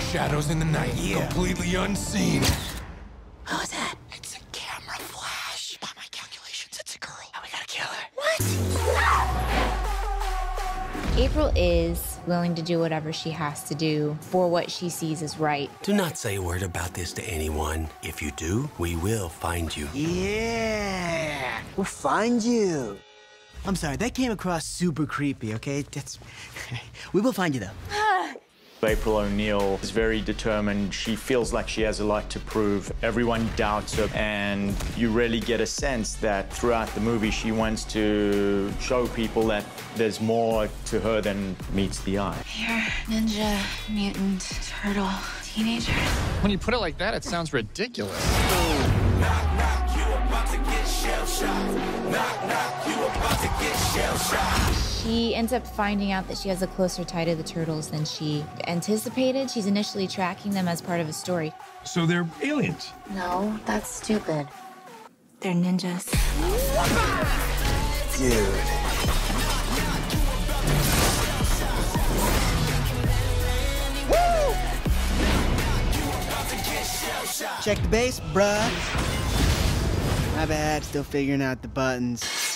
shadows in the night, completely unseen. What was that? It's a camera flash. By my calculations, it's a girl. Oh, we gotta kill her. What? Ah! April is willing to do whatever she has to do for what she sees is right. Do not say a word about this to anyone. If you do, we will find you. Yeah, we'll find you. I'm sorry, that came across super creepy, okay? That's. we will find you, though. April O'Neil is very determined. She feels like she has a lot to prove. Everyone doubts her, and you really get a sense that throughout the movie, she wants to show people that there's more to her than meets the eye. You're ninja, mutant, turtle, teenager. When you put it like that, it sounds ridiculous. She ends up finding out that she has a closer tie to the turtles than she anticipated. She's initially tracking them as part of a story. So they're aliens. No, that's stupid. They're ninjas. Dude. Check the base, bruh. My bad, still figuring out the buttons.